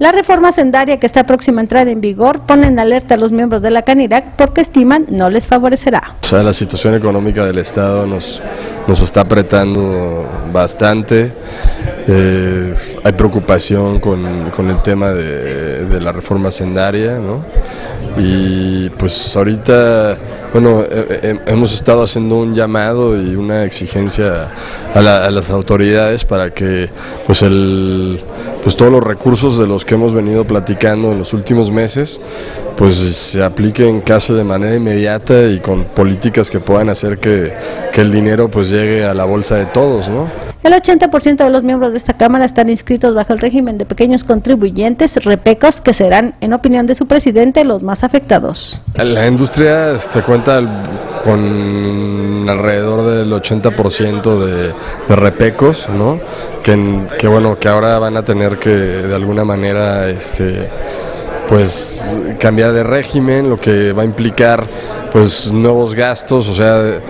La reforma sendaria que está próxima a entrar en vigor pone en alerta a los miembros de la Canirac porque estiman no les favorecerá. La situación económica del Estado nos, nos está apretando bastante. Eh, hay preocupación con, el tema de, la reforma sendaria, ¿no? Y pues ahorita, bueno, hemos estado haciendo un llamado y una exigencia a, a las autoridades para que pues el pues todos los recursos de los que hemos venido platicando en los últimos meses, pues se apliquen casi de manera inmediata y con políticas que puedan hacer que, que el dinero pues llegue a la bolsa de todos, ¿no? El 80% de los miembros de esta Cámara están inscritos bajo el régimen de pequeños contribuyentes, repecos, que serán, en opinión de su presidente, los más afectados. La industria este, cuenta con alrededor del 80% de, repecos, ¿no? Que, que, bueno, que ahora van a tener que de alguna manera este, pues cambiar de régimen, lo que va a implicar pues nuevos gastos, o sea,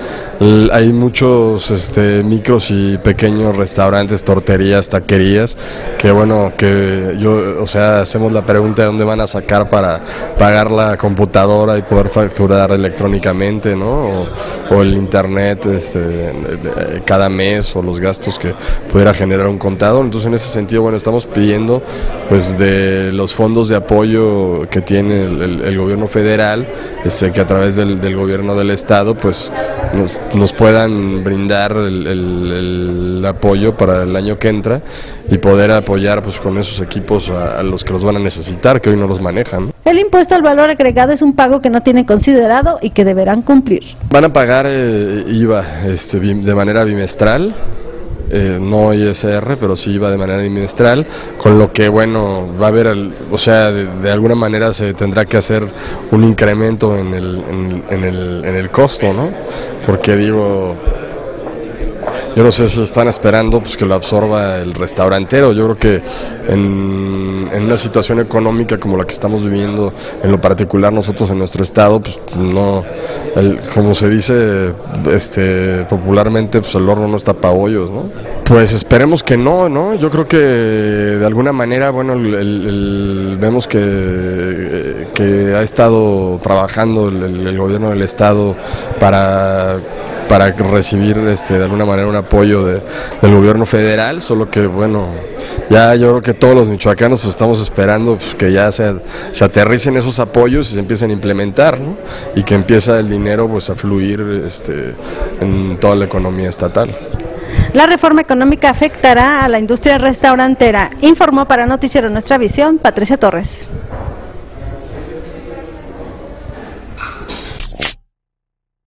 hay muchos este, micros y pequeños restaurantes, torterías, taquerías, que bueno, que yo, o sea, hacemos la pregunta de dónde van a sacar para pagar la computadora y poder facturar electrónicamente, ¿no? O, el internet este, cada mes o los gastos que pudiera generar un contador. Entonces, en ese sentido, bueno, estamos pidiendo pues de los fondos de apoyo que tiene el, gobierno federal, este, que a través del, del gobierno del estado, pues nos, nos puedan brindar el, apoyo para el año que entra y poder apoyar pues con esos equipos a, los que los van a necesitar, que hoy no los manejan. El impuesto al valor agregado es un pago que no tienen considerado y que deberán cumplir. Van a pagar eh, IVA este, de manera bimestral. Eh, no ISR, pero sí IVA de manera bimestral, con lo que, bueno, va a haber, o sea, de, alguna manera se tendrá que hacer un incremento en el, en el, en el costo, ¿no? porque digo, yo no sé si están esperando pues, que lo absorba el restaurantero. Yo creo que en, una situación económica como la que estamos viviendo, en lo particular nosotros en nuestro estado, pues no, como se dice este, popularmente, pues el horno no está para hoyos, ¿no? Pues esperemos que no, ¿no? Yo creo que de alguna manera, bueno, vemos que, que ha estado trabajando el gobierno del estado para para recibir este, de alguna manera un apoyo de, del gobierno federal, solo que bueno, ya yo creo que todos los michoacanos pues estamos esperando pues, que ya se, se, aterricen esos apoyos y se empiecen a implementar, ¿no? Y que empieza el dinero pues a fluir este, en toda la economía estatal. La reforma económica afectará a la industria restaurantera, informó para Noticiero Nuestra Visión Patricia Torres.